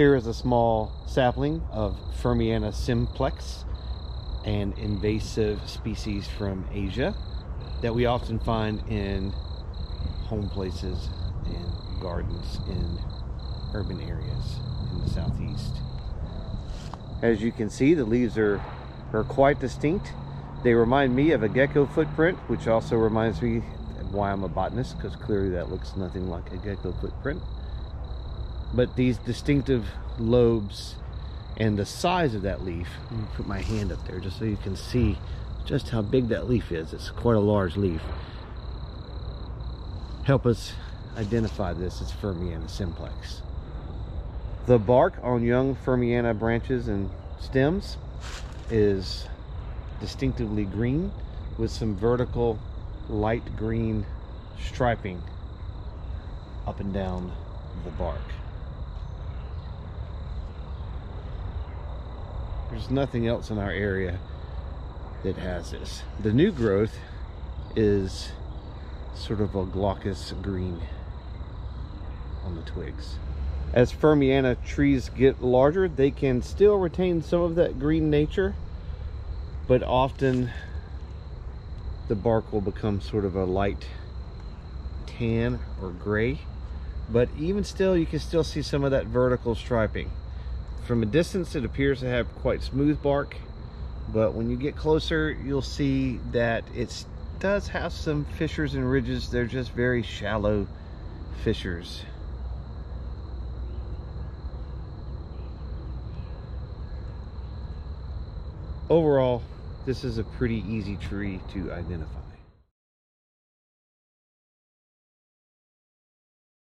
Here is a small sapling of Firmiana simplex, an invasive species from Asia that we often find in home places and gardens in urban areas in the southeast. As you can see, the leaves are, are quite distinct. They remind me of a gecko footprint, which also reminds me why I'm a botanist, because clearly that looks nothing like a gecko footprint. But these distinctive lobes and the size of that leaf, put my hand up there just so you can see just how big that leaf is. It's quite a large leaf. Help us identify this as Firmiana simplex. The bark on young Firmiana branches and stems is distinctively green with some vertical light green striping up and down the bark. There's nothing else in our area that has this. The new growth is sort of a glaucous green on the twigs. As Firmiana trees get larger, they can still retain some of that green nature, but often the bark will become sort of a light tan or gray. But even still, you can still see some of that vertical striping. From a distance, it appears to have quite smooth bark, but when you get closer, you'll see that it does have some fissures and ridges. They're just very shallow fissures. Overall, this is a pretty easy tree to identify.